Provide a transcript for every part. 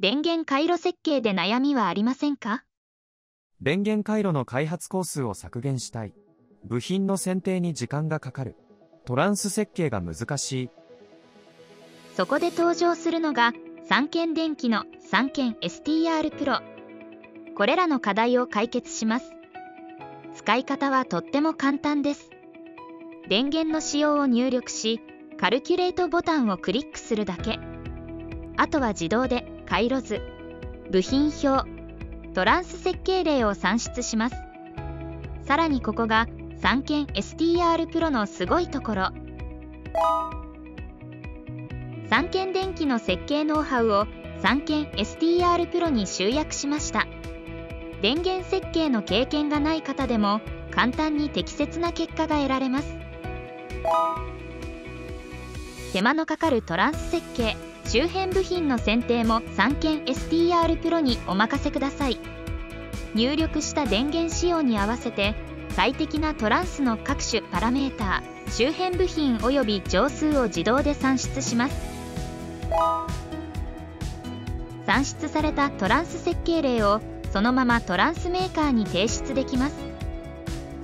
電源回路設計で悩みはありませんか？電源回路の開発工数を削減したい。部品の選定に時間がかかる。トランス設計が難しい。そこで登場するのが、三軒電機の三軒 STR プロ。これらの課題を解決します。使い方はとっても簡単です。電源の仕様を入力し、カルキュレートボタンをクリックするだけ。あとは自動で回路図、部品表、トランス設計例を算出します。さらにここが三軒 STR プロのすごいところ。三軒電機の設計ノウハウを三軒 STR プロに集約しました。電源設計の経験がない方でも簡単に適切な結果が得られます。手間のかかるトランス設計周辺部品の選定も三軒 STR プロにお任せください。入力した電源仕様に合わせて最適なトランスの各種パラメーター周辺部品及び乗数を自動で算出します。算出されたトランス設計例をそのままトランスメーカーに提出できます。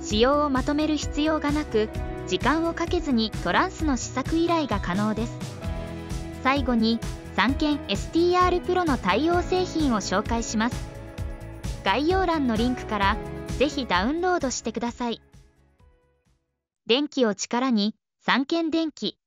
仕様をまとめる必要がなく時間をかけずにトランスの試作依頼が可能です。最後に三軒 STR プロの対応製品を紹介します。概要欄のリンクからぜひダウンロードしてください。電気を力に三軒電気